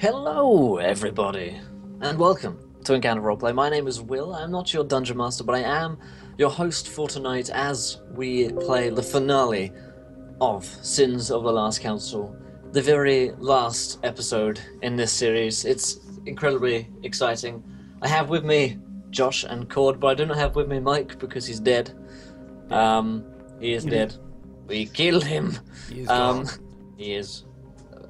Hello, everybody, and welcome to Encounter Roleplay. My name is Will. I'm not your dungeon master, but I am your host for tonight as we play the finale of Sins of the Last Council, the very last episode in this series. It's incredibly exciting. I have with me Josh and Cord, but I do not have with me Mike because he's dead. Um, he is dead. We killed him. He is Um, gone. he is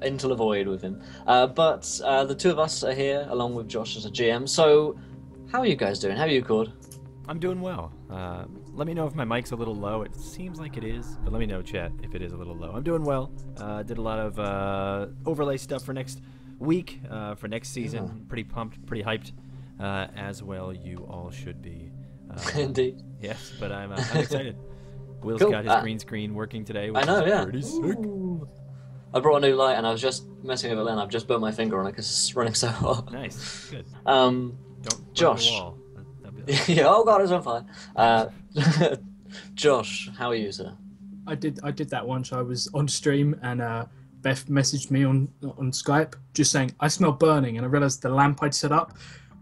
into the void with him. Uh, but uh, the two of us are here along with Josh as a GM. So, how are you guys doing? How are you, Cord? I'm doing well. Uh, let me know if my mic's a little low. It seems like it is, but let me know, chat, if it is a little low. I'm doing well. Uh, did a lot of uh, overlay stuff for next week, uh, for next season. Yeah. Pretty pumped, pretty hyped, uh, as well. You all should be. Uh, Indeed. yes, but I'm, uh, I'm excited. Will's Cool. got his green screen working today. I know, is yeah. Pretty sick. Ooh. I brought a new light and I was just messing with it then. I've just burnt my finger on it because it's running so hot. Nice. Good. Um, Don't Josh. wall. That'd be- yeah, oh god, it's on fire. Uh, Josh, how are you, sir? I did I did that once. I was on stream and uh, Beth messaged me on on Skype just saying I smell burning, and I realized the lamp I'd set up,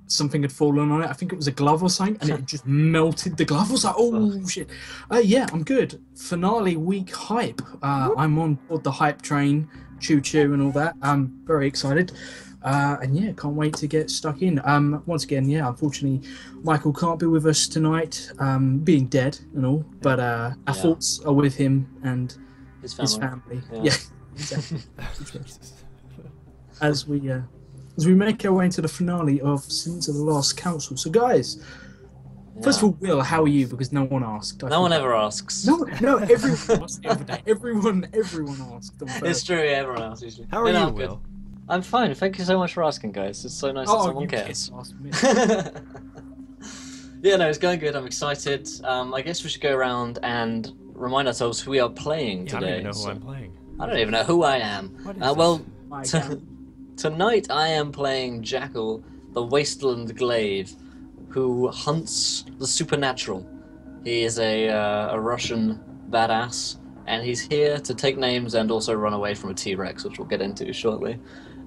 something had fallen on it. I think it was a glove or something, and it just melted the glove. I was like, oh shit. Uh, yeah, I'm good. Finale week hype. Uh, I'm on board the hype train, choo choo, and all that. I'm very excited. Uh, and yeah, can't wait to get stuck in. Um, once again, yeah, unfortunately, Michael can't be with us tonight, um, being dead and all. But uh, our Yeah. thoughts are with him and His family. his family. Yeah. Yeah, exactly. As we uh, as we make our way into the finale of Sins of the Last Council. So, guys, first of all, Will, how are you? Because no one asked. I no one think- ever asks. No, no, everyone asked the other day. Everyone, everyone asked. on It's first. true, everyone else usually. How are no, you, I'm good. Will? I'm fine. Thank you so much for asking, guys. It's so nice that Oh, someone cares. kids asked me. yeah, no, it's going good. I'm excited. Um, I guess we should go around and remind ourselves who we are playing Yeah, I don't even know who So- I'm playing. I don't even know who I am. What is Uh, well, this? My t- God. tonight I am playing Jackal, the Wasteland Glaive, who hunts the supernatural. He is a, uh, a Russian badass, and he's here to take names and also run away from a T Rex, which we'll get into shortly.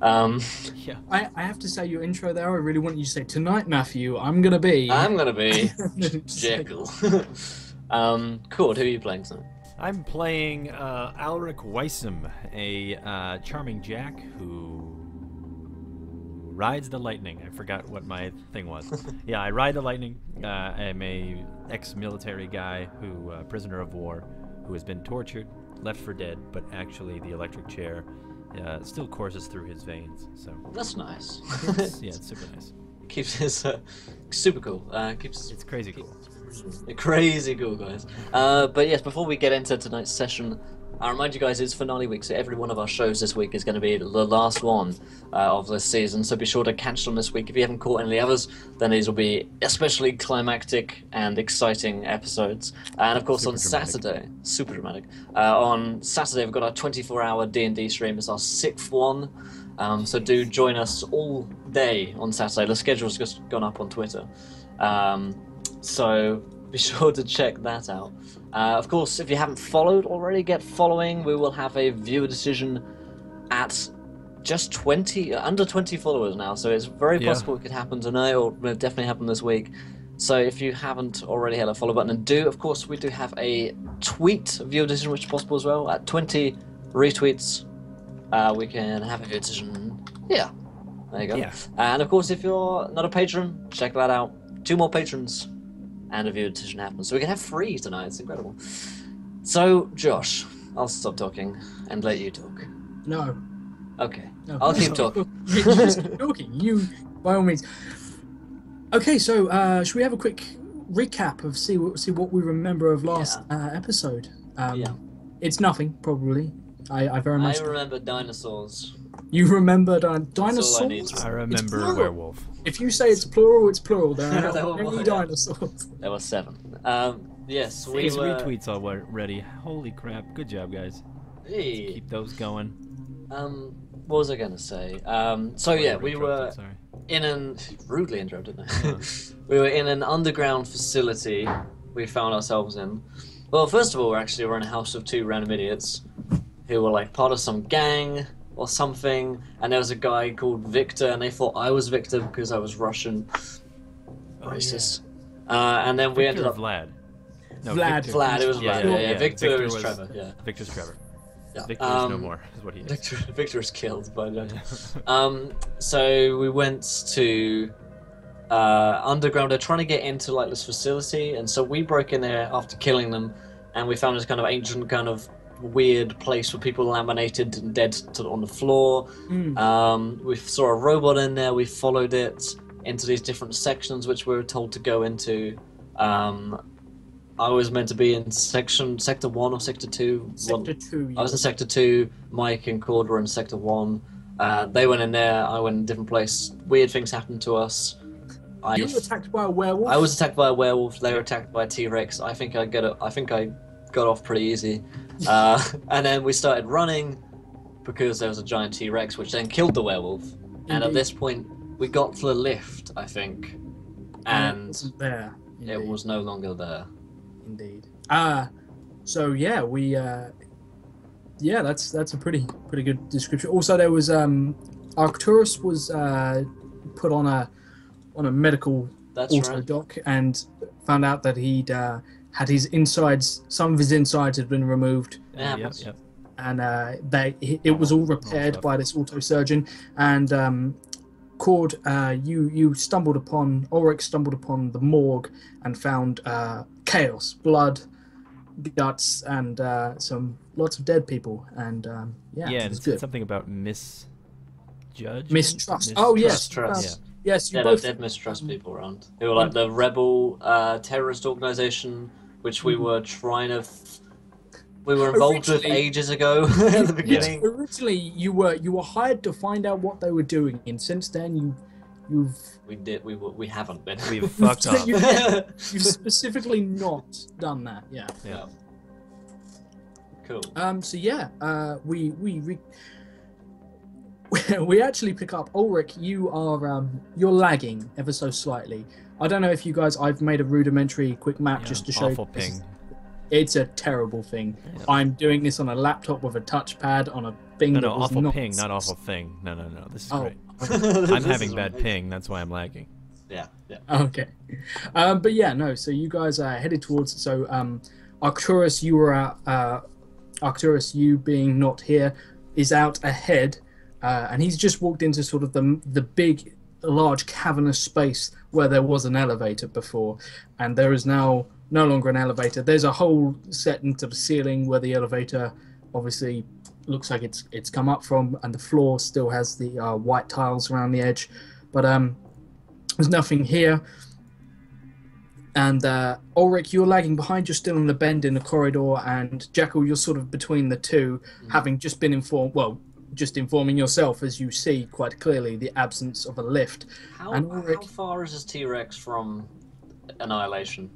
Um, Yeah. I, I have to say your intro there. I really want you to say tonight, Matthew. I'm gonna be. I'm gonna be Just Jekyll. um, cool. Who are you playing tonight? I'm playing uh, Alric Weissem, a uh, charming Jack who rides the lightning. I forgot what my thing was. yeah, I ride the lightning. Uh, I'm a ex-military guy who, uh, prisoner of war, who has been tortured, left for dead, but actually the electric chair uh, still courses through his veins. So That's nice. it's, yeah, it's super nice. keeps his uh, super cool. Uh, keeps It's crazy cool. crazy cool, guys. Uh, but yes, before we get into tonight's session, I remind you guys it's finale week, so every one of our shows this week is going to be the last one uh, of this season. So be sure to catch them this week. If you haven't caught any of the others, then these will be especially climactic and exciting episodes. And of course, Super on dramatic. Saturday, super dramatic. Uh, on Saturday, we've got our 24-hour D&D stream. It's our sixth one. Um, so do join us all day on Saturday. The schedule's just gone up on Twitter. Um, so be sure to check that out. Uh, of course, if you haven't followed already, get following. We will have a viewer decision at just 20, uh, under 20 followers now. So it's very Yeah. possible it could happen tonight or definitely happen this week. So if you haven't already hit a follow button and do, of course, we do have a tweet viewer decision, which is possible as well. At 20 retweets, uh, we can have a viewer decision. Yeah. There you go. Yeah. And of course, if you're not a patron, check that out. Two more patrons, and a viewer decision happens. So we can have three tonight. It's incredible. So, Josh, I'll stop talking and let you talk. No. Okay. no. I'll keep talking. You just talking. You, by all means. Okay, so uh, should we have a quick recap of see what see what we remember of last uh, episode? Um, Yeah. It's nothing, probably. I, I very much. I remember dinosaurs. You remember di- all I dinosaurs? I remember plural. werewolf. If you say it's plural, it's plural. There are There not were many dinosaurs. There were seven. Um, yes, we Six were. retweets already. Holy crap! Good job, guys. Hey, Keep those going. Um, what was I going to say? Um, so yeah, we were Sorry. in an rudely interrupted. Yeah. we were in an underground facility. We found ourselves in. Well, first of all, we're actually we're in a house of two random idiots who were like part of some gang or something, and there was a guy called Victor, and they thought I was Victor because I was Russian. Oh, Racist. Uh, and then we ended or up Vlad. No, Vlad. Victor. Vlad. It was Yeah, Vlad. yeah, Yeah, yeah. Victor, Victor is was- Trevor. Yeah. Victor's Trevor. yeah. Victor is no Um, more. Is what he is. Victor, Victor is killed by the Um, so we went to uh, underground. They're trying to get into like this facility, and so we broke in there after killing them, and we found this kind of ancient, kind of weird place with people laminated and dead to, on the floor. Mm. Um, we saw a robot in there. We followed it into these different sections, which we were told to go into. Um, I was meant to be in section sector one or sector two. One- Sector two. I was in sector two. Mike and Cord were in sector one. Uh, they went in there. I went in a different place. Weird things happened to us. I, you were attacked by a werewolf. I was attacked by a werewolf. They were attacked by a T Rex. I think I get it. I think I got off pretty easy. Uh, and then we started running because there was a giant T Rex, which then killed the werewolf. And at this point, we got to the lift. I think, it and wasn't there. it was no longer there. Indeed. Uh so yeah, we uh yeah, that's that's a pretty pretty good description. Also there was um Arcturus was uh put on a on a medical That's auto right. dock and found out that he'd uh had his insides some of his insides had been removed It Yep, yep. and uh, they it was all repaired stuff. by this auto surgeon. And um, Cord, uh, you you stumbled upon Ulrich stumbled upon the morgue and found uh, chaos, blood, guts, and uh, some lots of dead people. And um, yeah, Yeah, it was good. something about misjudge. Mistrust. Oh yes, Mistrust. uh, yes, you Yeah, both. they did mistrust people around. They were like the rebel uh, terrorist organization, which we Mhm. were trying to. F- we were involved with Originally- ages ago at the Yes, beginning. originally you were you were hired to find out what they were doing, and since then you you've We did. We were- we haven't been. We've fucked up. You- you've specifically not done that. Yeah. Yeah. cool. Um. So yeah. Uh. We we we. We actually pick up Ulrich. You are um. You're lagging ever so slightly. I don't know if you guys. I've made a rudimentary quick map Yeah, just to show. awful this is- ping. It's a terrible thing. Yeah. I'm doing this on a laptop with a touchpad on a thing No, that no, was awful not. ping, not awful thing. No, no, no. This is Oh. great. I'm having bad amazing. ping. That's why I'm lagging. Yeah, yeah. Okay. Um, but yeah, no. So you guys are headed towards. So um, Arcturus, you were out. Uh, Arcturus, you being not here, is out ahead, uh, and he's just walked into sort of the the big, large cavernous space where there was an elevator before, and there is now no longer an elevator. There's a hole set into the ceiling where the elevator, obviously, looks like it's it's come up from, and the floor still has the uh, white tiles around the edge, but um. There's nothing here. And uh, Ulrich, you're lagging behind. You're still in the bend in the corridor, and Jackal, you're sort of between the 2 having just been informed. Well, just informing yourself as you see quite clearly the absence of a lift. How, And how far is this T Rex from annihilation?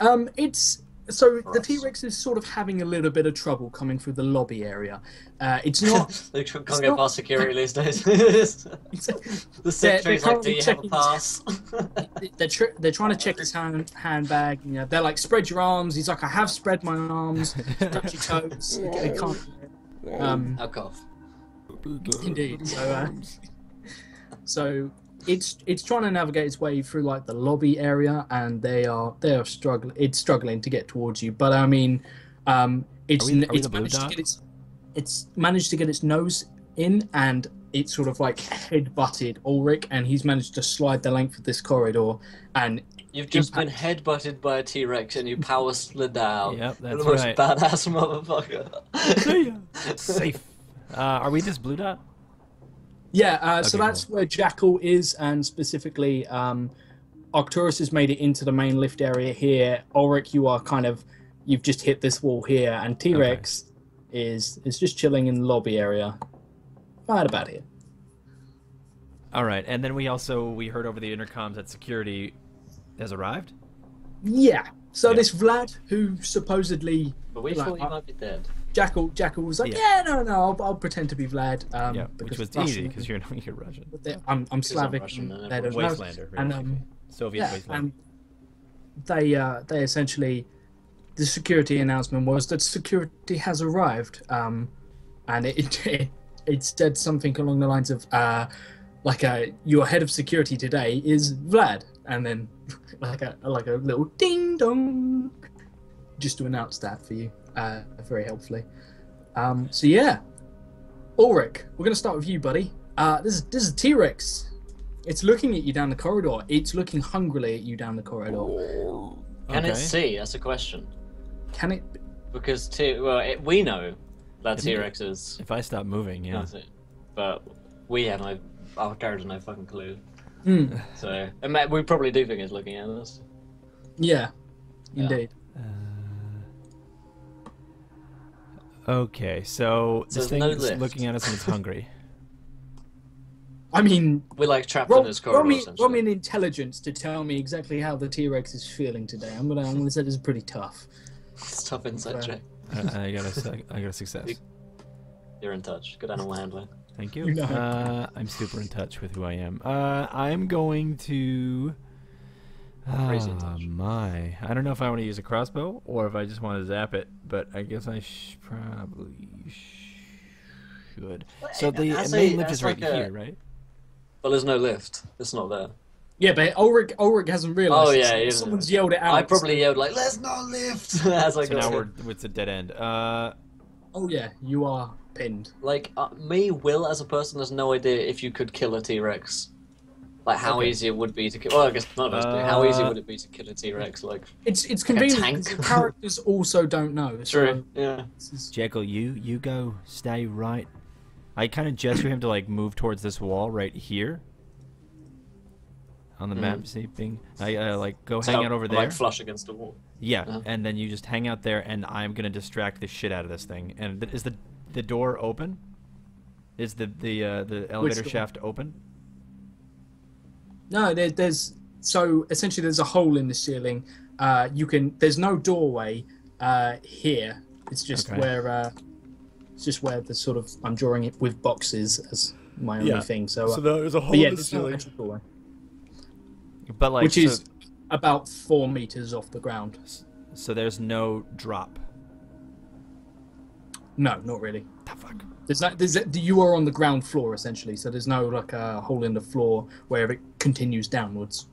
Um, it's so For the. T Rex is sort of having a little bit of trouble coming through the lobby area. Uh, it's not. they can't it's get not- past security these days. the they're secretary's like, "Do you have a pass?" they're tr- they're trying to check his hand handbag. You know, they're like, spread your arms. He's like, I have spread my arms. Touch your toes. I can't. Um, I'll cough. Indeed. So, uh, so it's it's trying to navigate its way through like the lobby area, and they are they are struggling. It's struggling to get towards you, but I mean, um, it's we- it's managed to get its it's managed to get its nose in, and it's sort of like head butted Ulrich, and he's managed to slide the length of this corridor, and You've just Impact. been headbutted by a T Rex and you power slid down. Yep, You're that's the most right. badass motherfucker. See ya. Safe. Uh, are we this blue dot? Yeah, uh, so Okay, that's where Jackal is, and specifically, um, Arcturus has made it into the main lift area here. Ulrich, you are kind of, you've just hit this wall here, and T Rex is is just chilling in the lobby area, right about here. All right, and then we also we heard over the intercoms that security has arrived. Yeah. So Yeah. this Vlad, who supposedly but we Like, thought you uh, might be dead. Jackal Jackal was like, Yeah. yeah, no, no, I'll, I'll pretend to be Vlad. Um, yeah, which because was Russian- easy because you're you're Russian. but they- I'm I'm I'm Slavic. Russian and and they don't. Wastelander, And um, Soviet yeah, wasteland. and they uh, they essentially the security announcement was that security has arrived, um, and it, it it said something along the lines of, uh, like a your head of security today is Vlad, and then like a like a little ding dong, just to announce that for you, uh, very helpfully. Um, so yeah, Ulrich, we're gonna start with you, buddy. Uh, this is this is T Rex. It's looking at you down the corridor. It's looking hungrily at you down the corridor. Can Okay. it see? That's a question. Can it? Because T- well, it, we know that T it- Rex is. If I stop moving, yeah. That's it. But we have no. Our characters have no fucking clue. Hmm, So and ma- we probably do think it's looking at us. yeah, Yeah. indeed. Okay, so So this there's no thing's lift. looking at us and it's hungry. I mean, We're like trapped roll, in this roll corridor. me, essentially. roll me an intelligence to tell me exactly how the T Rex is feeling today. I'm gonna, I'm gonna say this is pretty tough. It's tough insight Right. check. I, I got a, sec- I got a success. You're in touch. Good animal handling. Thank you. You know. Uh, I'm super in touch with who I am. Uh, I'm going to. Crazy in Ah, touch. my. I don't know if I want to use a crossbow or if I just want to zap it, but I guess I sh- probably should. So the That's main lift that's is right like a- here, right? But there's no lift. It's not there. Yeah, but Ulrich, Ulrich hasn't realised. Oh, this. yeah, he doesn't someone's know. yelled it out. I probably yelled like, "Let's not lift!" As I So now we're it's a dead end. Uh, Oh yeah, you are pinned. like uh, me. Will as a person has no idea if you could kill a T Rex. Like how Okay. easy it would be to kill. Well, I guess none of us do. How easy Uh, would it be to kill a T Rex? Like It's it's a convenient. tank. the characters also don't know. so true. Yeah. is- Jekyll, you you go stay right. I kind of gesture him to like move towards this wall right here. On the map, see, bing. I uh, like go hang out over I'm, there. Like flush against the wall. Yeah, Uh-huh. and then you just hang out there, and I'm gonna distract the shit out of this thing. And th- is the the door open? Is the the uh, the elevator door? shaft open? No, there, there's so essentially there's a hole in the ceiling. Uh, you can there's no doorway uh, here. It's just Okay. where uh, it's just where the sort of I'm drawing it with boxes as my only Yeah. thing. So, uh, there's a hole but yeah, there's no actual doorway, But like, which so, is about four meters off the ground. so there's no drop. No, not really. The fuck. There's not. There's you are on the ground floor essentially, so there's no like a hole in the floor where it continues downwards.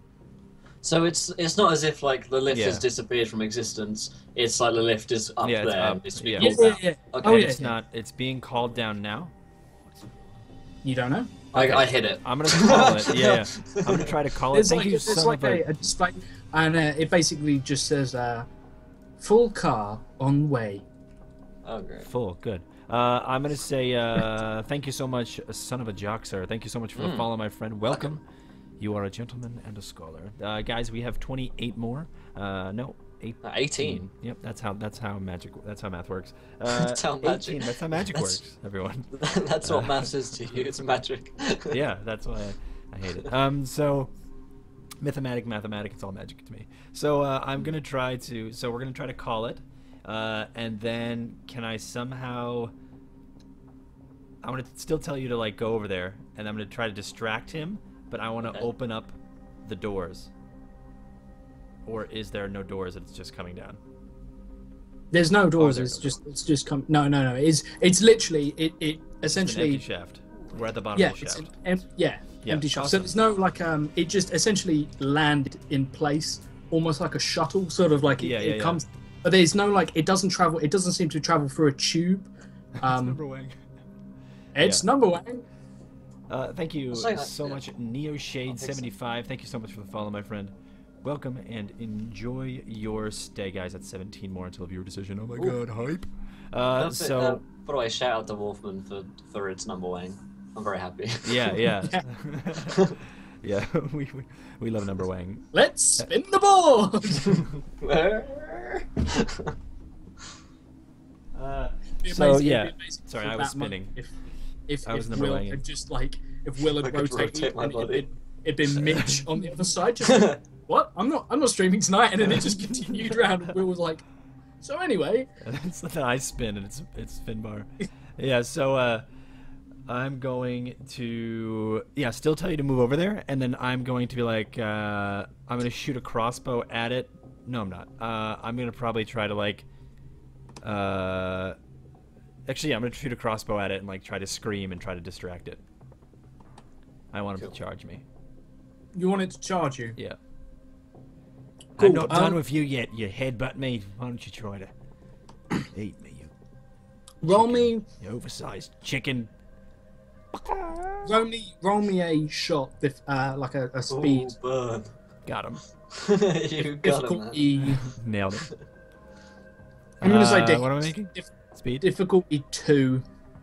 So it's it's not as if like the lift Yeah. has disappeared from existence. It's like the lift is up Yeah, it's there. up, It's being yeah. called down. Okay. Oh. It's not. It's being called down now. You don't know. I, I hit it. I'm gonna call it. Yeah, yeah. I'm gonna try to call it. There's Thank like, you, there's like a. a, a display, and uh, it basically just says uh, "full car on way." Oh great. Full, good. Uh, I'm gonna say uh, thank you so much, son of a jock, sir. Thank you so much for the Mm. follow, my friend. Welcome. You are a gentleman and a scholar, uh, guys. We have 28 more. Uh, no, 18. Uh, 18. Yep, that's how that's how magic. That's how math works. Uh, That's how magic- 18, That's how magic that's- works, everyone. That's what maths is to you. It's magic. yeah, that's why I, I hate it. Um, so mathematic, mathematic, it's all magic to me. So uh, I'm gonna try to. So we're gonna try to call it, uh, and then can I somehow? I'm gonna still tell you to like go over there, and I'm gonna try to distract him, but I want to Okay. open up the doors. Or is there no doors? It's just coming down. There's no doors. there's it's no just it's just come. No, no, no. It's it's literally it it It's an empty essentially shaft. We're at the bottom yeah of the shaft. an em- yeah, Yeah, empty shaft. awesome. So there's no like um it just essentially landed in place almost like a shuttle, sort of like it, Yeah, it yeah, yeah. comes. But there's no like it doesn't travel. It doesn't seem to travel through a tube. Um, Wang. it's Yeah. number one. Uh, thank you I'll say that, so much, Neo Shade Seventy Five. Thank you so much for the follow, my friend. Welcome and enjoy your stay, guys. At seventeen more until viewer decision. Oh my Ooh. god, hype! Uh, That's it. so Uh, by the way, shout out to Wolfman for for its number one. I'm very happy. yeah, yeah, Yeah. yeah. we, we we love Numberwang. Let's spin the board. Uh, So, yeah. Sorry, I was spinning. If if, I was if number Will one, yeah. had just like if Will had I could rotated rotate my and it'd body. been, it'd been Mitch on the other side. Just like, what? I'm not. I'm not streaming tonight. And then it just continued around. And Will was like, so anyway. That's the I spin and it's it's Finbar. yeah, so uh I'm going to yeah, still tell you to move over there and then I'm going to be like uh I'm going to shoot a crossbow at it. No, I'm not. Uh I'm going to probably try to like uh Actually, yeah, I'm gonna shoot a crossbow at it and like try to scream and try to distract it. I want him Cool. to charge me. You want it to charge you? Yeah. Cool, I'm not done um, with you yet. You headbutt me. Why don't you try to eat me, you, Roll me, you oversized chicken? Roll me, roll me a shot with uh, like a, a speed Ooh, burn. Got him. you got him, man. difficulty. Nailed it. I'm gonna say diff- what am I making? dif- Speed. difficulty two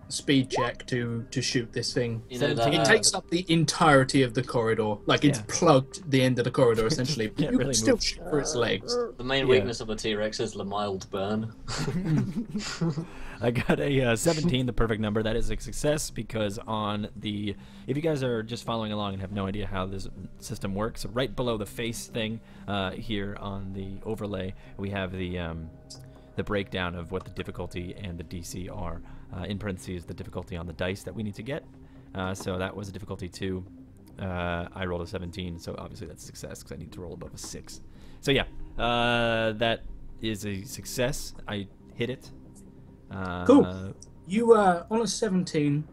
speed check to to shoot this thing. You know that, It uh, takes up the entirety of the corridor. Like it's Yeah. plugged the end of the corridor essentially. But you really can still move. shoot for its legs. the main Yeah. weakness of the T-Rex is the mild burn. I got a uh, 17, the perfect number. That is a success because on the, if you guys are just following along and have no idea how this system works, right below the face thing uh, here on the overlay, we have the um, the breakdown of what the difficulty and the DC are. Uh, in parentheses, the difficulty on the dice that we need to get. Uh, so that was a difficulty two. Uh, I rolled a 17, so obviously that's a success because I need to roll above a six. So yeah, uh, that is a success. I hit it. Uh, Cool. You uh on a 17,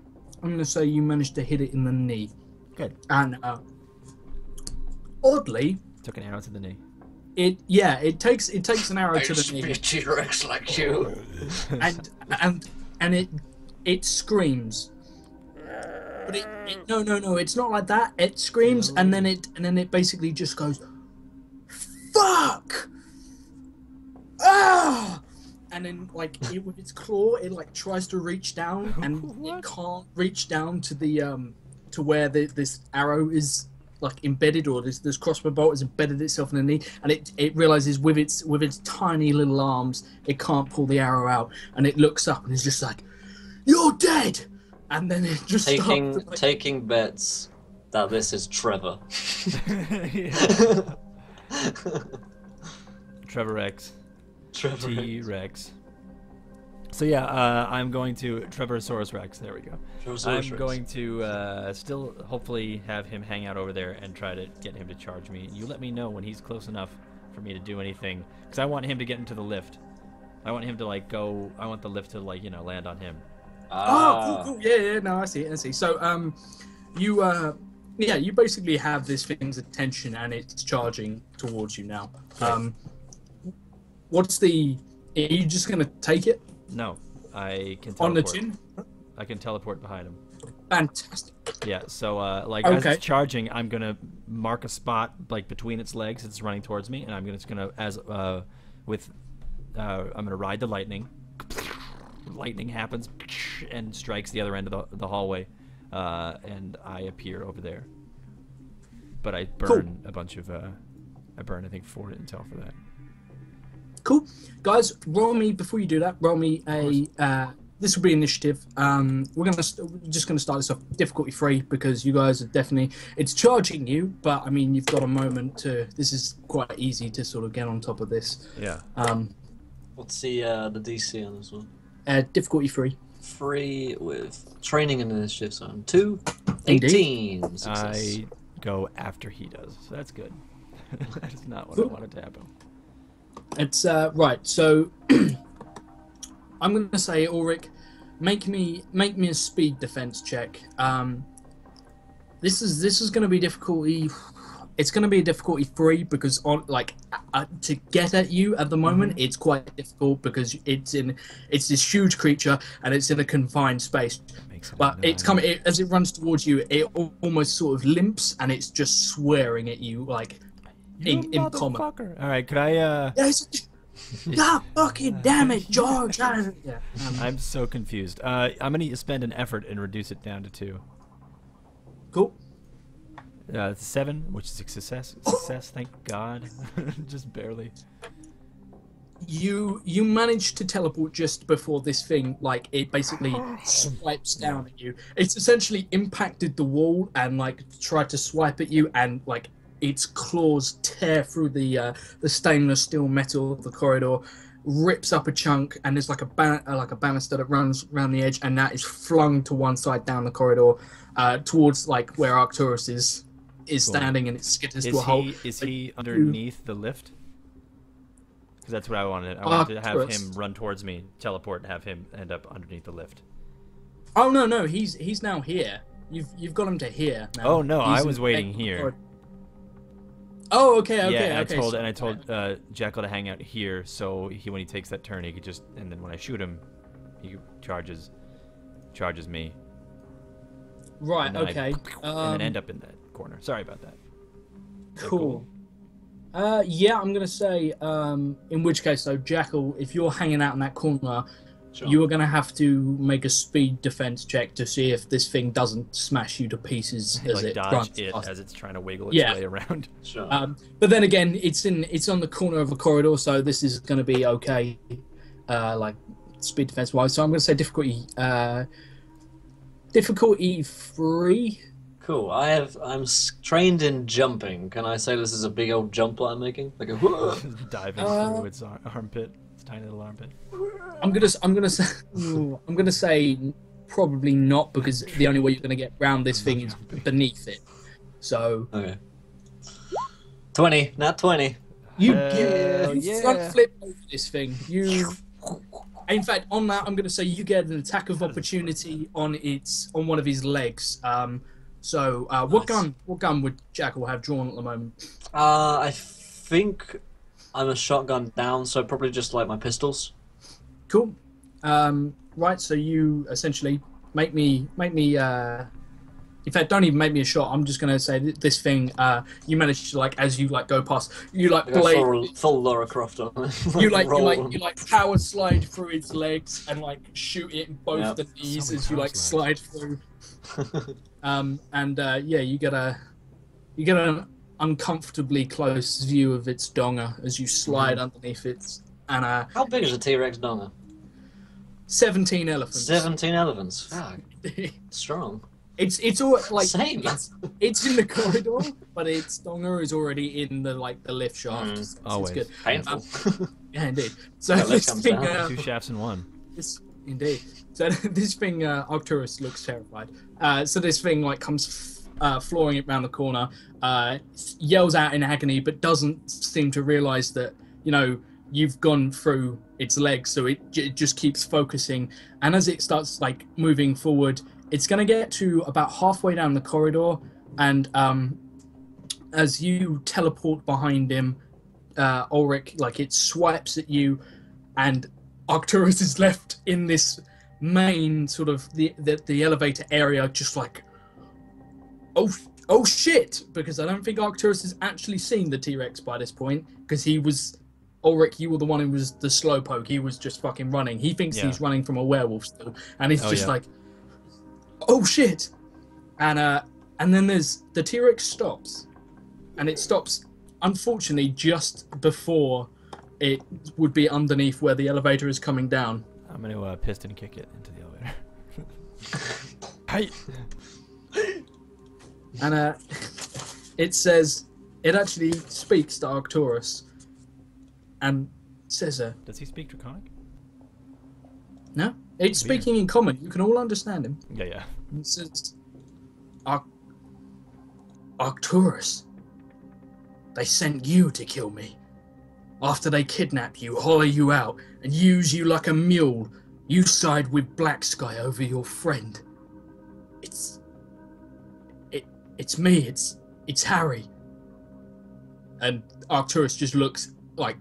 I'm gonna say you managed to hit it in the knee. Good. And uh, oddly, Took an arrow to the knee. it yeah, it takes it takes an arrow to the knee. T-Rex like you. and and and it it screams. But it, it no no no it's not like that. It screams and then it and then it basically just goes fuck ah and then like it with its claw it like tries to reach down and What? it can't reach down to the um to where the, this arrow is like embedded or this this crossbow bolt has embedded itself in the knee and it it realizes with its with its tiny little arms it can't pull the arrow out and it looks up and is just like you're dead and then it just taking starts to, like, taking bets that this is Trevor. Trevor Rex. Trevor. T Rex. So yeah, uh, I'm going to Trevorsaurus Rex. There we go. Trevorsaurus I'm going to uh, still hopefully have him hang out over there and try to get him to charge me. You let me know when he's close enough for me to do anything, because I want him to get into the lift. I want him to like go. I want the lift to like you know land on him. Oh, Ah. cool, cool. Yeah, yeah, no, I see, I see. So, um, you, uh, yeah, you basically have this thing's attention and it's charging towards you now. Um, what's the? Are you just gonna take it No, I can teleport. on the chin? I can teleport behind him. Fantastic. Yeah, so uh, like as Okay. it's charging, I'm gonna mark a spot like between its legs. It's running towards me, and I'm gonna just gonna as uh, with uh, I'm gonna ride the lightning. Lightning happens and strikes the other end of the, the hallway, uh, and I appear over there. But I burn a bunch of uh, I burn I think four intel for that. Cool, guys. Roll me before you do that. Roll me a. Uh, this will be initiative. Um, we're gonna st- we're just gonna start this off difficulty free because you guys are definitely it's charging you, but I mean you've got a moment to. This is quite easy to sort of get on top of this. Yeah. Um, What's the uh, the DC on this one? uh, difficulty free. Free with training and initiative zone. Two. Indeed. 18. Success. I go after he does, so that's good. that is not what I wanted to happen. It's uh, right. So I'm going to say, Ulrich, make me make me a speed defense check. Um, this is this is going to be difficulty. It's going to be a difficulty three because on like uh, to get at you at the moment, it's quite difficult because it's in it's this huge creature and it's in a confined space. Makes it But it's coming it, as it runs towards you. It almost sort of limps and it's just swearing at you like You in, in common. All right, could I? uh Yes. God fucking damn it, George. yeah. Um, I'm so confused. Uh, I'm gonna spend an effort and reduce it down to two. cool. Uh, seven, which is a success. Success, thank God. Just barely. You you managed to teleport just before this thing, like it basically swipes down at you. It's essentially impacted the wall and like tried to swipe at you, and like its claws tear through the uh, the stainless steel metal of the corridor, rips up a chunk, and there's like a ban- uh, like a banister that runs around the edge, and that is flung to one side down the corridor, uh, towards like where Arcturus is is Cool. standing, and it skitters Is to a hole. he is like, he underneath the lift? Because that's what I wanted. I wanted to have him run towards me, teleport, and have him end up underneath the lift. Oh no, no, he's he's now here. You've you've got him to here. Now. Oh, no, I was waiting here. Oh, okay, okay, yeah, and okay. I told so- and I told uh, Jekyll to hang out here, so he when he takes that turn, he could just and then when I shoot him, he charges charges me, Right, then I- okay. and Um, then end up in that corner. Sorry about that. that cool. cool? Uh, yeah, I'm gonna say. Um, in which case, though, Jackal, if you're hanging out in that corner, Sure. you are gonna have to make a speed defense check to see if this thing doesn't smash you to pieces as like it dodge runs it past. as it's trying to wiggle its Yeah. way around. Sure. Um, but then again, it's in it's on the corner of a corridor, so this is going to be okay, uh, like speed defense wise. So I'm going to say difficulty uh, difficulty three. cool. I have. I'm trained in jumping. Can I say this is a big old jump that I'm making? Like a. Diving Uh, through its armpit, its tiny little armpit. I'm gonna s- I'm gonna say I'm gonna say probably not because the only way you're going to get round this thing is beneath it. So Okay. Twenty. Not twenty. you, Hell you yeah. front flip over this thing. You. In fact, on that, I'm going to say you get an attack of opportunity on its on one of his legs. Um, so, uh, what Nice. gun? What gun would Jackal have drawn at the moment? Uh, I think I'm a shotgun down, so probably just like my pistols. Cool. Um, right. So you essentially make me make me. Uh, in fact, don't even make me a shot. I'm just going to say th- this thing. Uh, you manage to like as you like go past. You like I blade. full, full Lara Croft on it. you like you like you like power slide through its legs and like shoot it in both Yep. the knees So as you like slide through. Um, and uh, yeah, you get a you get an uncomfortably close view of its donga as you slide Mm-hmm. underneath it. And uh, How big is a T Rex donga? seventeen elephants. Seventeen elephants. Fuck, strong. it's it's all like Same. It's, it's in the corridor, but its donga is already in the like the lift shaft. Mm, It's- it's always. good. Painful. Yeah, indeed. So Yeah, this thing, uh, Two shafts in one. This indeed. So this thing, uh, Arcturus looks terrified. Uh, so this thing like comes f- uh, flooring around the corner, uh, yells out in agony, but doesn't seem to realize that you know you've gone through its legs. So it, j- it just keeps focusing, and as it starts like moving forward, it's gonna get to about halfway down the corridor, and um, as you teleport behind him, uh, Ulrich, like it swipes at you, and Arcturus is left in this main sort of the, the the elevator area, just like oh oh shit, because I don't think Arcturus has actually seen the T Rex by this point, because he was Ulrich, you were the one who was the slowpoke. He was just fucking running. He thinks Yeah. he's running from a werewolf still, and he's Oh, just yeah. like, oh shit, and uh, and then there's the T Rex stops, and it stops, unfortunately, just before it would be underneath where the elevator is coming down. I'm gonna uh, piston kick it into the elevator. hey, And uh, it says, it actually speaks to Arcturus, and says, uh, does he speak Draconic? no, it's speaking in common. You can all understand him. Yeah, yeah. It says, Arc- Arcturus, they sent you to kill me. After they kidnap you, hollow you out, and use you like a mule, you side with Black Sky over your friend. It's me, it's. It's Harry. And Arcturus just looks like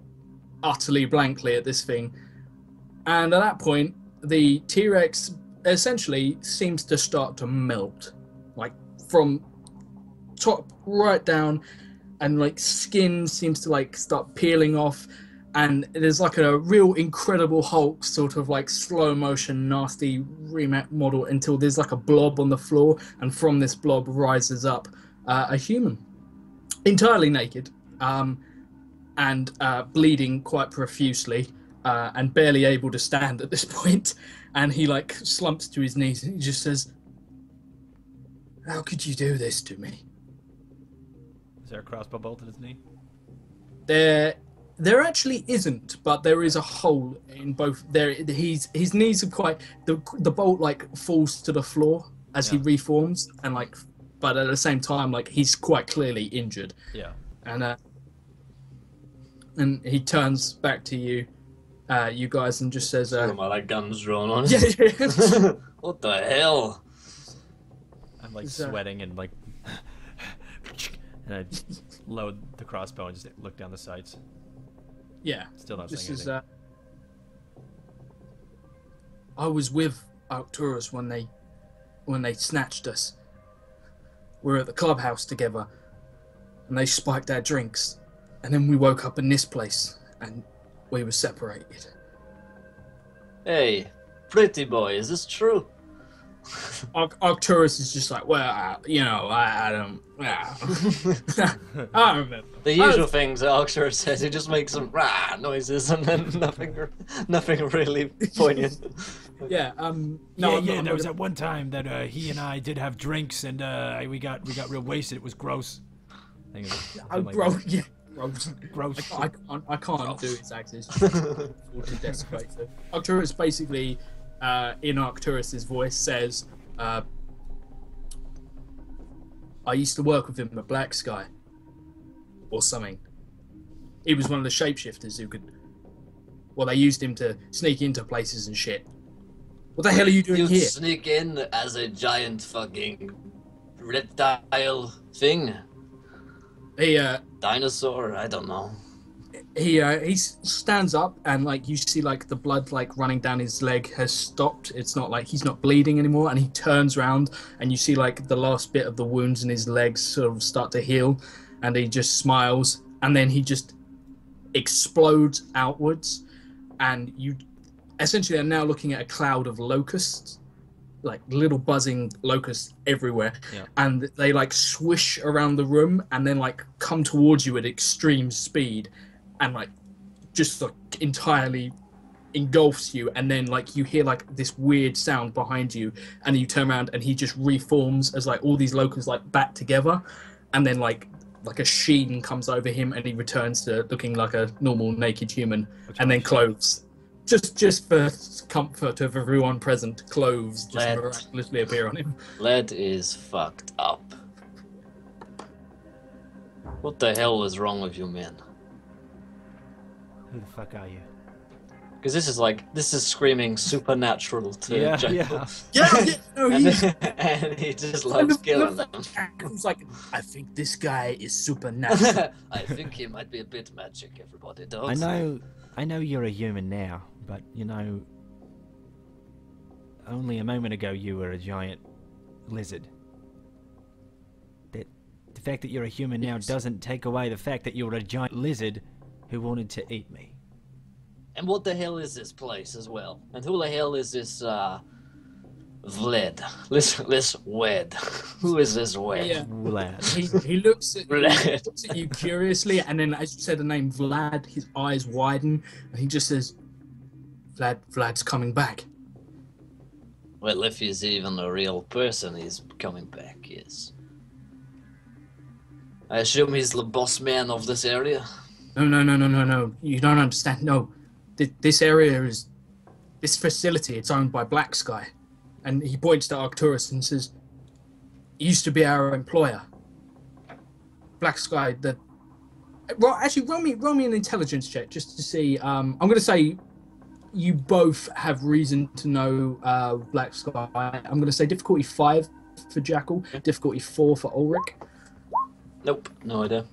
utterly blankly at this thing. And at that point, the T Rex essentially seems to start to melt, like from top right down, and like skin seems to like start peeling off, and there's like a real incredible Hulk sort of like slow motion nasty remake model until there's like a blob on the floor, and from this blob rises up uh, a human, entirely naked, um, and uh, bleeding quite profusely. Uh, and barely able to stand at this point, and he like slumps to his knees and he just says, "How could you do this to me?" Is there a crossbow bolt in his knee? There, there actually isn't, but there is a hole in both. There, he's his knees are quite the the bolt like falls to the floor as he reforms, and like, but at the same time, like he's quite clearly injured. Yeah. And uh, and he turns back to you, uh, you guys, and just says, uh, With my like guns drawn on. "Yeah, yeah." what the hell? I'm like Is, sweating and like, and I load the crossbow and just look down the sights. Yeah." Still not This saying is. Uh, I was with Arcturus when they, when they snatched us. We were at the clubhouse together, and they spiked our drinks, and then we woke up in this place, and we were separated. Hey, pretty boy, is this true? Arc- Arcturus is just like, well, uh, you know, I, I don't, yeah. I don't remember. The usual things that Oxford says, he just makes some rah noises and then nothing, nothing really poignant. Yeah, um, no, yeah, I'm yeah. not- there I'm was not- that one time that uh, he and I did have drinks, and uh, we got we got real wasted. It was gross. I was Oh, something like bro, yeah, gross. gross. I, I can't, I can't do his accents. to desecrate. So Arcturus basically, uh, in Arcturus's voice, says, uh, "I used to work with him at Black Sky, or something. He was one of the shapeshifters who could. Well, they used him to sneak into places and shit. What the hell are you doing You here? sneak in as a giant fucking reptile thing, He, uh, dinosaur. I don't know. He uh, he stands up and like you see like the blood like running down his leg has stopped. It's not like he's not bleeding anymore. And he turns around and you see like the last bit of the wounds in his legs sort of start to heal. And he just smiles. And then he just explodes outwards. And you essentially are now looking at a cloud of locusts. Like little buzzing locusts everywhere. Yeah. and they like swish around the room and then like come towards you at extreme speed and like just like entirely engulfs you and then like you hear like this weird sound behind you and you turn around and he just reforms as like all these locals like back together and then like like a sheen comes over him and he returns to looking like a normal naked human and then clothes just just for comfort of everyone present clothes just Let- miraculously appear on him Led is fucked up. What the hell is wrong with you, man? Who the fuck are you? Because this is like this is screaming supernatural to Yeah, Jackal. yeah. yeah, yeah no, and, he's and he just I loves love- killing them. that It's like, I think this guy is supernatural. I think he might be a bit magic. Everybody does. I know, I know you're a human now, but you know, only a moment ago you were a giant lizard. That the fact that you're a human now doesn't take away the fact that you were a giant lizard who wanted to eat me. And what the hell is this place as well? And who the hell is this uh Vlad? This this Wed. Who is this Wed? Yeah. Lad. he, he looks at, he looks at you curiously, and then as you said the name Vlad, his eyes widen, and he just says, "Vlad, Vlad's coming back." Well, if he's even a real person, he's coming back. Yes. I assume he's the boss man of this area. No, no, no, no, no, no. You don't understand. No, Th- this area is this facility. It's owned by Black Sky, and he points to Arcturus and says, "He used to be our employer." Black Sky. The well, actually, roll me roll me an intelligence check just to see. Um, I'm going to say you both have reason to know uh, Black Sky. I'm going to say difficulty five for Jackal, difficulty four for Ulrich. Nope, no idea.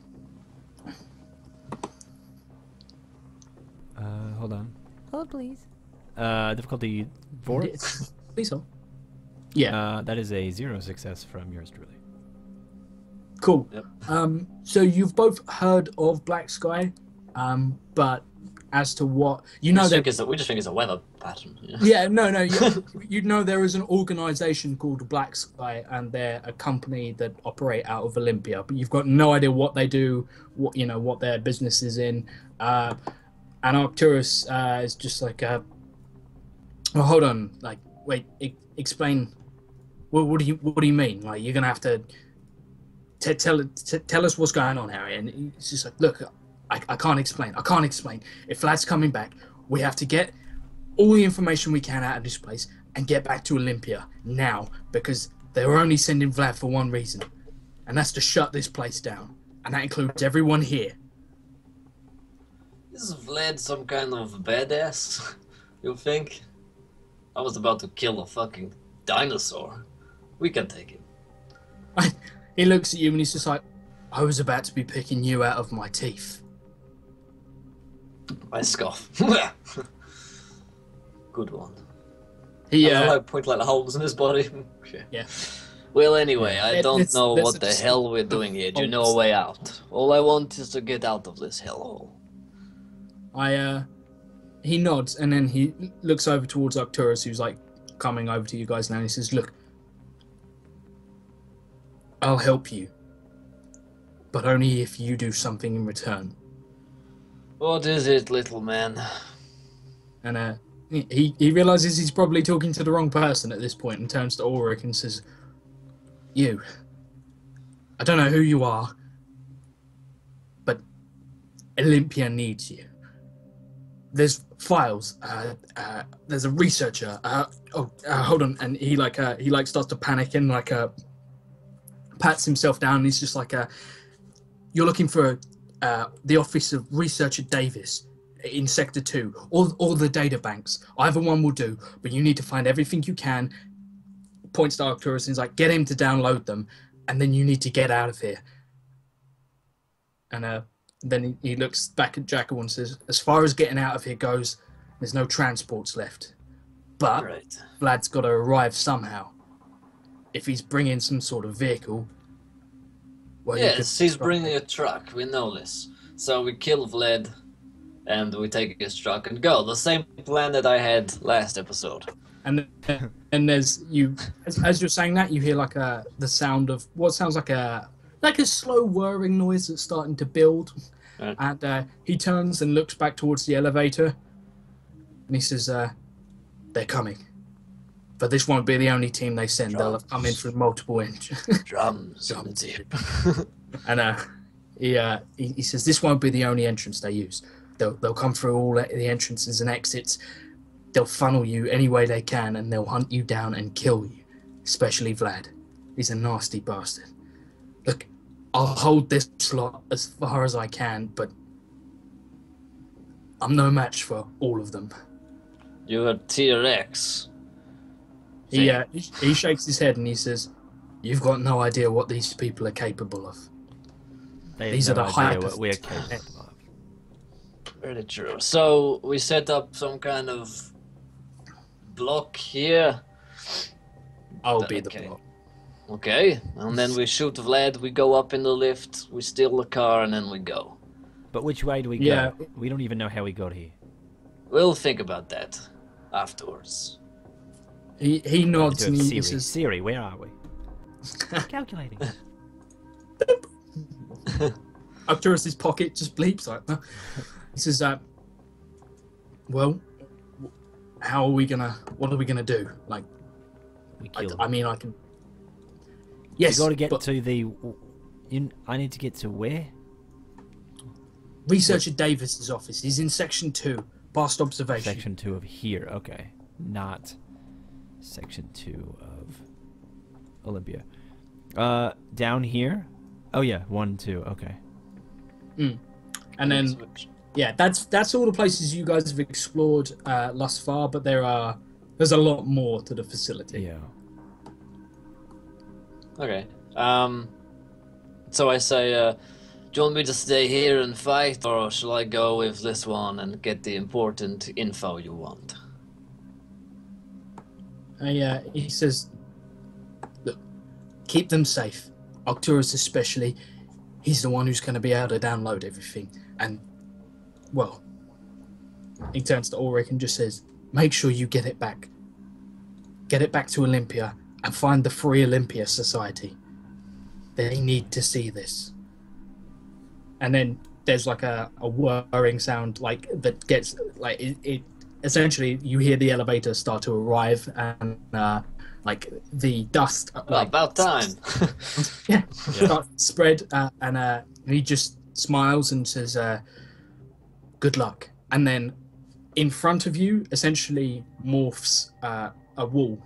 Uh, hold on. Hold, please. Uh, difficulty four. Please hold. Yeah. Uh, that is a zero success from yours truly. Cool. Yep. Um, so you've both heard of Black Sky, um, but as to what you We know just, that think it's a, we just think it's a weather pattern. Yeah. yeah no no you, you know there is an organization called Black Sky and they're a company that operate out of Olympia, but you've got no idea what they do, what you know what their business is in. Uh, and Arcturus uh, is just like, uh, well, hold on, like wait, e- explain. What, what do you what do you mean? Like you're gonna have to t- tell t- tell us what's going on, Harry. And he's just like, look, I, I can't explain. I can't explain. If Vlad's coming back, we have to get all the information we can out of this place and get back to Olympia now because they were only sending Vlad for one reason, and that's to shut this place down. And that includes everyone here. Is Vlad some kind of badass? You think? I was about to kill a fucking dinosaur. We can take him. He looks at you and he's just like, I was about to be picking you out of my teeth. I scoff. Good one. He, I uh, like point like holes in his body. Yeah. Well, anyway, I don't it's- know what the hell we're doing here. Do you know a way out? All I want is to get out of this hellhole. I, uh, he nods and then he looks over towards Arcturus, who's like coming over to you guys now. And he says, Look, I'll help you, but only if you do something in return. What is it, little man? And uh, he he realizes he's probably talking to the wrong person at this point and turns to Ulrich and says, "You. I don't know who you are, but Olympia needs you. There's files. Uh, uh, there's a researcher. Uh, oh, uh, hold on." And he like uh, he like starts to panic and like uh, pats himself down. And he's just like, "You're looking for the office of researcher Davis." in sector 2 all, all the data banks either one will do but you need to find everything you can points to arcturus and he's like get him to download them and then you need to get out of here and uh, then he, he looks back at jackal and says as far as getting out of here goes there's no transports left but Right. vlad's got to arrive somehow if he's bringing some sort of vehicle well, Yes, he's bringing it. a truck. We know this. So we kill Vlad, and we take his truck and go. The same plan that I had last episode. and then, and there's you as, as you're saying that you hear like a the sound of what sounds like a like a slow whirring noise that's starting to build Right. and uh, he turns and looks back towards the elevator and he says uh, they're coming but this won't be the only team they send they'll have come in from multiple engines Drums. Drums. Let's and uh, he, uh, he, he says this won't be the only entrance they use. They'll, they'll come through all the entrances and exits. They'll funnel you any way they can, and they'll hunt you down and kill you. Especially Vlad. He's a nasty bastard. Look, I'll hold this slot as far as I can, but I'm no match for all of them. You're a T-Rex. He, uh, he he shakes his head and he says, "You've got no idea what these people are capable of." They These have are the idea hyper- what we're capable of. Very true. So we set up some kind of block here. I'll be the Okay. block. Okay, and then we shoot Vlad. We go up in the lift. We steal the car, and then we go. But which way do we go? Yeah. We don't even know how we got here. We'll think about that afterwards. He he nods and he, Siri. he says, Siri, where are we? Calculating. Arcturus's pocket just bleeps like that. He says, uh, "Well, how are we gonna? What are we gonna do? Like, We I. I mean, I can. Yes, you got to get to the. You, I need to get to where? researcher Davis's office. He's in section two, past observation. Section two of here. Okay, not section two of Olympia. Uh, down here. Oh yeah, one, two. Okay. And then, yeah, that's that's all the places you guys have explored uh, thus far. But there are there's a lot more to the facility. Yeah. Okay. Um. So I say, uh, do you want me to stay here and fight, or shall I go with this one and get the important info you want? And, uh, he says, "Look, keep them safe. Arcturus especially. He's the one who's going to be able to download everything. And, well, he turns to Ulrich and just says, make sure you get it back. Get it back to Olympia and find the Free Olympia Society. They need to see this. And then there's like a, a whirring sound like that gets like it, it essentially you hear the elevator start to arrive and uh, like the dust Well, like, about time. yeah, start spread uh, and uh, he just smiles and says uh, good luck and then in front of you essentially morphs uh, a wall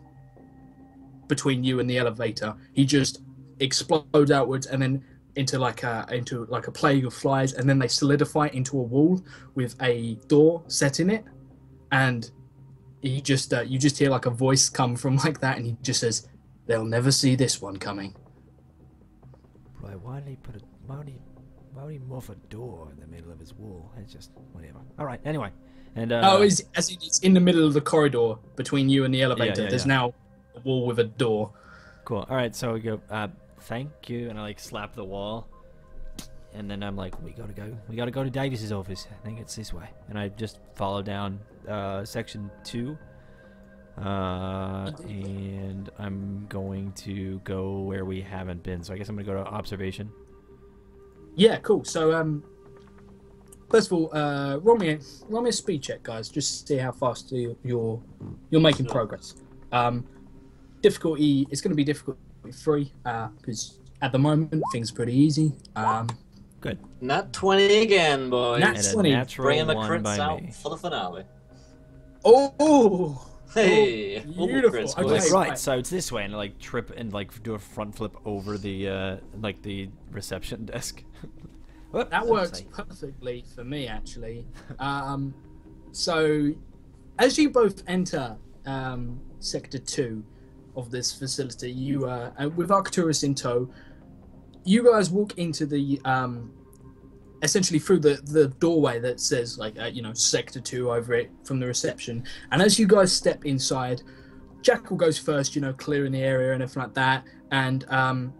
between you and the elevator he just explodes outwards and then into like a into like a plague of flies, and then they solidify into a wall with a door set in it, and he just uh, you just hear like a voice come from like that, and he just says, "They'll never see this one coming." Right, why did he put a why would he why would he morph a door in the middle of his wall? It's just whatever. All right. Anyway, and uh, oh, is as it is in the middle of the corridor between you and the elevator. yeah, There's yeah. now a wall with a door. cool. All right. So we go. Uh, thank you, and I like slap the wall, and then I'm like, we gotta go. We gotta go to Davis's office. I think it's this way, and I just follow down uh, section two. Uh, and I'm going to go where we haven't been. So I guess I'm gonna go to observation. Yeah, cool. So, um, first of all, uh, roll me a roll me a speed check, guys, just to see how fast you- you're you're making progress. Um, difficulty it's going to be difficulty three because at the moment things are pretty easy. Um, Good. Not 20 again, boys. Nat- And a 20. natural Bringing the one crits out me. for the finale. oh, Hey, Oh, beautiful. Okay. right, right. so it's this way, and like trip and like do a front flip over the uh like the reception desk. Whoop, that works oopsie. perfectly for me actually. Um, so, as you both enter um, sector two of this facility, you uh, uh, with Arcturus in tow, you guys walk into the um, essentially through the the doorway that says like uh, you know sector two over it from the reception, and as you guys step inside. Jackal goes first, you know, clearing the area and everything like that, and um,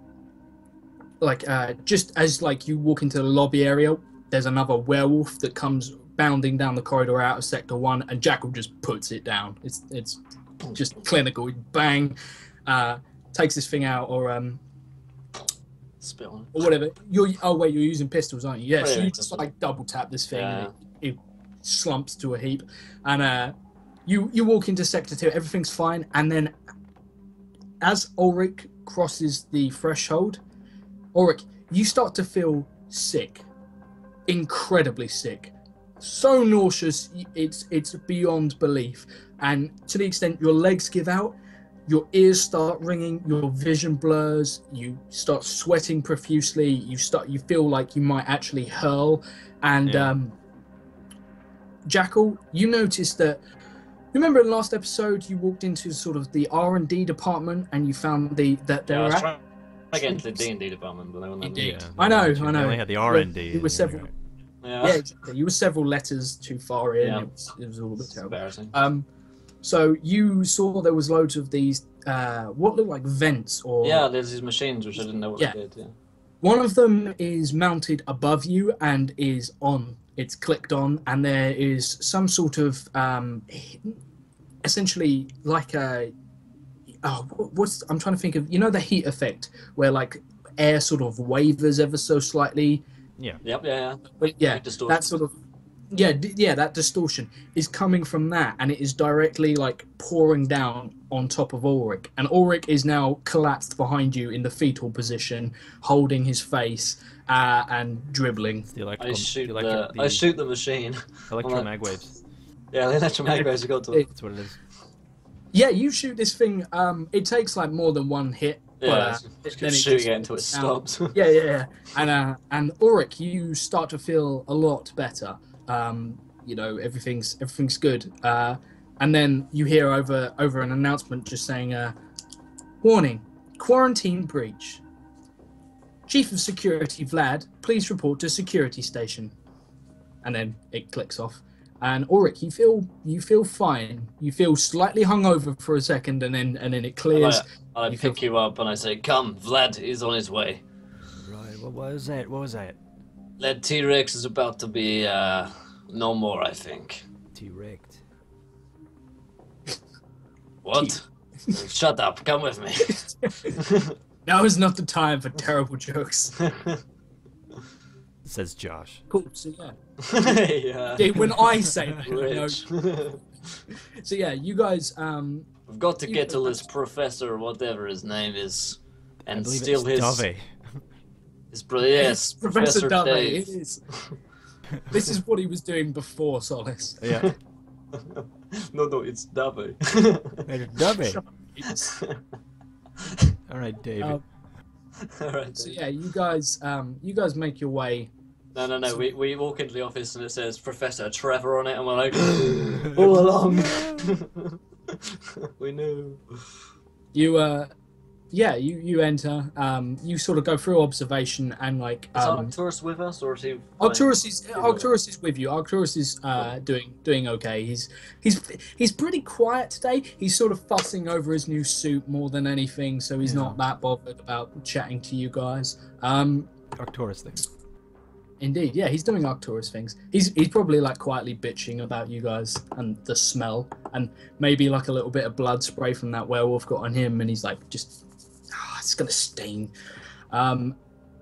like uh, just as like you walk into the lobby area, there's another werewolf that comes bounding down the corridor out of sector one, and Jackal just puts it down. It's it's just clinical. Bang, uh, takes this thing out, or um, Spit on or whatever. You're oh wait, you're using pistols, aren't you? Yeah. So you just like double tap this thing, Yeah. and it, it slumps to a heap, and uh, you you walk into sector two, everything's fine, and then as Ulrich crosses the threshold, Ulrich, you start to feel sick, incredibly sick, so nauseous it's it's beyond belief, and to the extent your legs give out, your ears start ringing, your vision blurs, you start sweating profusely, you start you feel like you might actually hurl, and Yeah. um, Jackal, you notice that. Remember in the last episode, you walked into sort of the R and D department, and you found the that they Yeah, I were was trying to get into the D&D department, but they wouldn't let me. Indeed. Yeah, I know, I know. only had the R and D. it was several- Yeah, Yeah, exactly. You were several letters too far in. Yeah. It, was, it was all a bit terrible. embarrassing. Um, so you saw there was loads of these uh, what looked like vents or yeah, there's these machines which I didn't know what Yeah. they did. Yeah. One of them is mounted above you and is on. It's clicked on, and there is some sort of um, essentially like a. Oh, what's I'm trying to think of. You know the heat effect where like air sort of wavers ever so slightly. Yeah. Yep, yeah, yeah. But yeah, that sort of yeah d- yeah that distortion is coming from that and it is directly like pouring down on top of ulrich and ulrich is now collapsed behind you in the fetal position holding his face uh, and dribbling the electrical, I shoot the, the, electric, I shoot the machine. electromag waves. Yeah, the electromagnetic got to it. That's what it is. yeah you shoot this thing um it takes like more than one hit Yeah, but, uh, it's- it's then just it shooting it until it stops. yeah yeah yeah. And uh and ulrich you start to feel a lot better. Um you know everything's everything's good. Uh and then you hear over over an announcement just saying uh warning quarantine breach. Chief of security vlad please report to security station. And then it clicks off and ulrich you feel you feel fine you feel slightly hungover for a second and then and then it clears I You pick you up and I say, "Come, Vlad is on his way. Right. What was that? What was that? That T-Rex is about to be uh, no more. I think." T-Rex. What? Shut up. Come with me. now is not the time for terrible jokes Says Josh. cool so yeah yeah. Yeah, when I say that, you know. So yeah, you guys, um, We've got to You get to go this professor, whatever his name is, and believe steal it's his Dove. his bro- yes, Professor, Professor, Dove. Dave. It is. this is what he was doing before Solace. Yeah. no, no, it's Dave. It's Dove. It's, All right, David. um, All right. So yeah, you guys, um, you guys make your way. No, no, no. We, we walk into the office and it says Professor Trevor on it, and we're like, all along. we knew. You, uh, yeah, you you enter. Um, you sort of go through observation and like. Is Um, Arcturus with us, or is he? Arcturus is He's Arcturus is with you. Arcturus is uh, doing doing okay. He's he's he's pretty quiet today. He's sort of fussing over his new suit more than anything, so he's Yeah. not that bothered about chatting to you guys. Um, Arcturus thing. Indeed, yeah, he's doing Arcturus things. He's he's probably like quietly bitching about you guys and the smell, and maybe like a little bit of blood spray from that werewolf got on him, and he's like, just, ah, it's gonna stain. Um,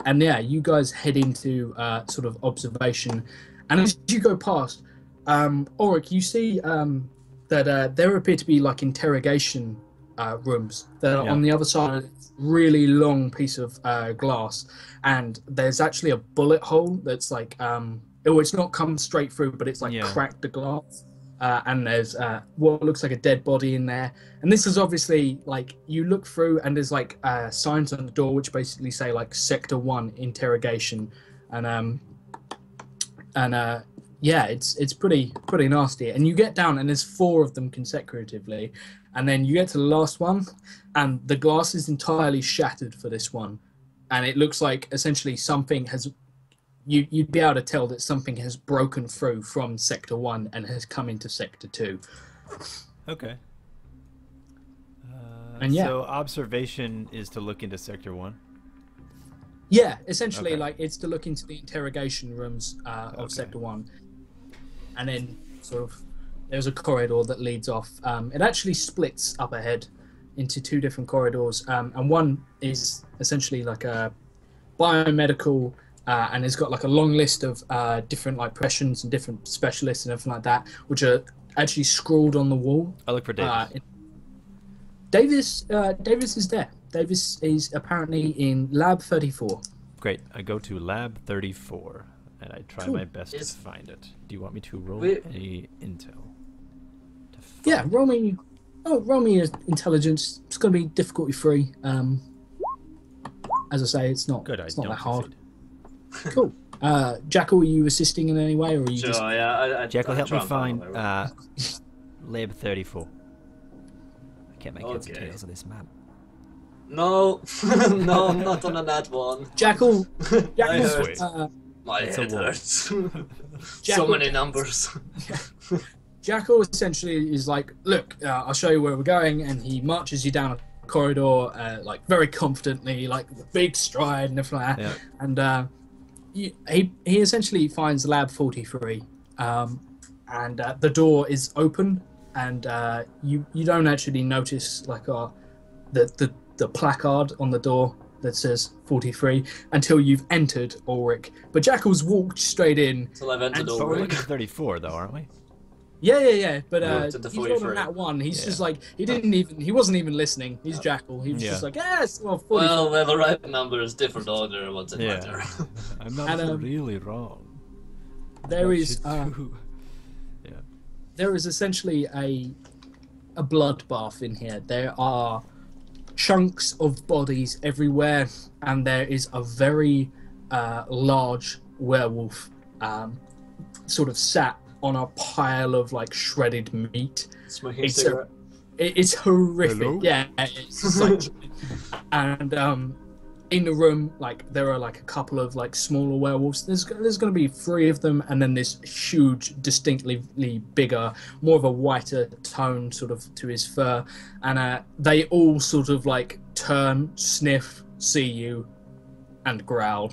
and yeah, you guys head into uh, sort of observation, and as you go past, um, Ulrich, you see um, that uh, there appear to be like interrogation uh, rooms that are Yeah. on the other side of this really long piece of uh, glass and there's actually a bullet hole that's like um oh it's not come straight through but it's like Yeah. cracked the glass uh, and there's uh, what looks like a dead body in there and this is obviously like you look through and there's like uh, signs on the door which basically say like sector one interrogation and um and uh yeah it's it's pretty pretty nasty and you get down and there's four of them consecutively and then you get to the last one and the glass is entirely shattered for this one and it looks like essentially something has you you'd be able to tell that something has broken through from sector one and has come into sector two Okay. Uh, And yeah. So observation is to look into sector one. yeah essentially Okay. like it's to look into the interrogation rooms uh, of Okay. sector one and then sort of there's a corridor that leads off um, it actually splits up ahead into two different corridors um, and one is essentially like a biomedical uh, and it's got like a long list of uh, different like professions and different specialists and everything like that which are actually scrawled on the wall I look for Davis. Uh, Davis, uh, Davis is there. Davis is apparently in Lab 34. Great. I go to lab 34 and I try Cool. my best Is- to find it. Do you want me to roll We- any intel? To Yeah, roll me. Oh, roll me intelligence. It's going to be difficulty free. Um, as I say, it's not. Good. I it's not don't that hard. succeed. Cool. Uh, Jackal, are you assisting in any way, or are you Sure, just? yeah. I, I, Jack will I help me find uh, lab 34. I can't make heads or tails of this map. No, no, I'm not on a nat one. Jackal. Jackal. Uh, My It's head wall. hurts. so many numbers. Jackal essentially is like, look, uh, I'll show you where we're going, and he marches you down a corridor, uh, like very confidently, like with a big stride and everything like. Yeah. And uh, you, he he essentially finds Lab Forty Three, um, and uh, the door is open, and uh, you you don't actually notice like uh, the the the placard on the door that says 43 until you've entered Ulrich. But Jackal's walked straight in Until I've entered And- But we're looking at 34 though, aren't we? Yeah, yeah, yeah. But Yeah, uh, it's at he's not on that one. He's Yeah. just like he didn't even he wasn't even listening. He's Jackal. He was Yeah. just like, yes, well, 44. Well, well, the right number is different order. What's it Yeah. matter? I'm not And, um, really wrong. there What is uh. Yeah. there is essentially a a bloodbath in here. There are chunks of bodies everywhere, and there is a very uh, large werewolf, um, sort of sat on a pile of like shredded meat. Smoking It's a- cigarette. It, it's horrific. Hello? Yeah, it's just like, and um, in the room, like there are like a couple of like smaller werewolves. There's there's going to be three of them, and then this huge, distinctly bigger, more of a whiter tone sort of to his fur, and uh, they all sort of like turn, sniff, see you, and growl.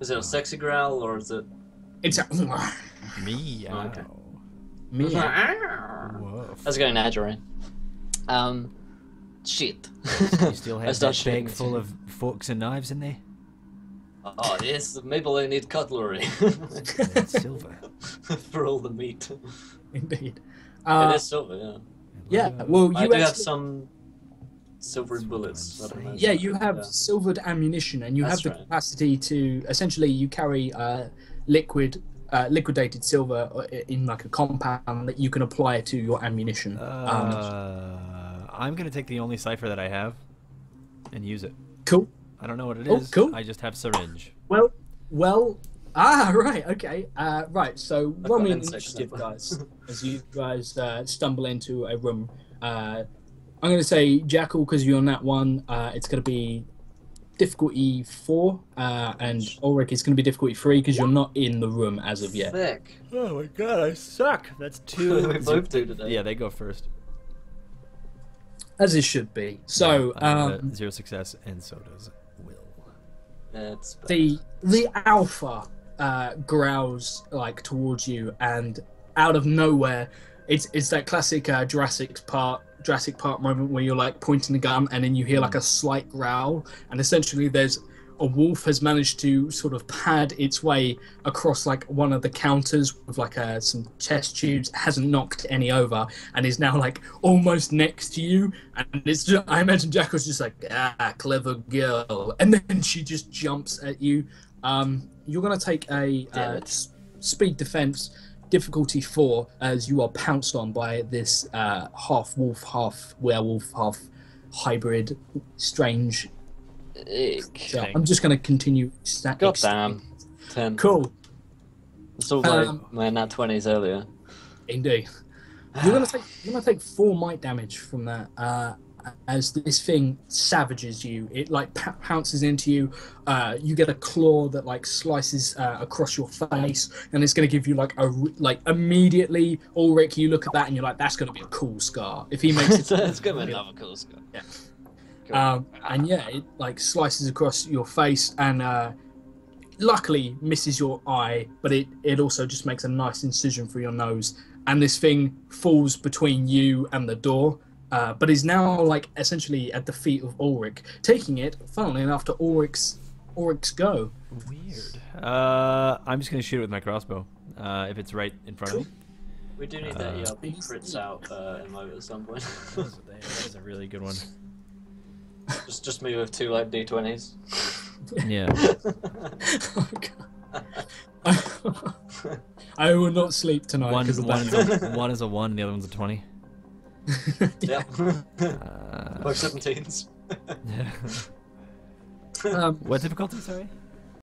Is it a sexy growl or is it? It's a Meow. Okay. me. Woof. How's it going, Adjorin? Um, shit. You still I have start that bag full of forks and knives in there? Oh yes, maybe I need cutlery That's silver. for all the meat. Indeed. it Uh, is silver, yeah. yeah. Well, I you do have some silver bullets. I'm I don't know. saying. Yeah, you have Yeah. silvered ammunition, and you That's have the right. capacity to essentially you carry uh, liquid, uh, liquidated silver uh, in like a compound that you can apply to your ammunition. um, Uh, I'm gonna take the only cipher that I have. and use it. Cool. I don't know what it is. Oh, cool. I just have syringe. Well, well. Ah, right. Okay. Uh, right. So roll got me an an initiative, guys, as you guys uh, stumble into a room. Uh, I'm going to say Jackal because you're on that one. Uh, it's going to be difficulty four, uh, and Ulrich is going to be difficulty three because you're not in the room as of yet. Thick. Oh my god, I suck. That's we two. both do today. yeah, they go first. As it should be. So, I um, zero success, and so does Will. It's bad. the the alpha uh, growls like towards you, and out of nowhere, it's it's that classic uh, Jurassic Park Jurassic Park moment where you're like pointing the gun, and then you hear like a slight growl, and essentially there's a wolf has managed to sort of pad its way across like one of the counters with like uh, some chest tubes hasn't knocked any over and is now like almost next to you. And it's just, i imagine jackal's just like ah clever girl. And then she just jumps at you. Um, you're going to take a uh, speed defense difficulty four as you are pounced on by this uh, half wolf half werewolf half hybrid strange. So I'm just going to continue. Sta- God damn. Ten. Cool, It's all like Um, my nat 20s earlier. indeed. You're going to take you're going to take four might damage from that. Uh, as this thing savages you, it like p- pounces into you. Uh, you get a claw that like slices uh, across your face, and it's going to give you like a like immediately. Ulrich, you look at that and you're like, that's going to be a cool scar. If he makes it, it's gonna be another cool score. Yeah. Cool. Um, and yeah, it like slices across your face and uh, luckily misses your eye, but it, it also just makes a nice incision for your nose. And this thing falls between you and the door, uh, but is now like essentially at the feet of Ulrich, taking it, funnily enough, to Ulrich's Ulrich's go. Weird. Uh, I'm just gonna shoot it with my crossbow. Uh, if it's right in front of me. we do need that uh, ERP crits out uh, emote at some point. That is- that is a really good one. just, just me with two like D20s. Yeah. oh, God. I will not sleep tonight One, because of one, that. is a, one is a one, the other one's a twenty. yep. Uh, Both 17s. yeah. um, what difficulty? Sorry.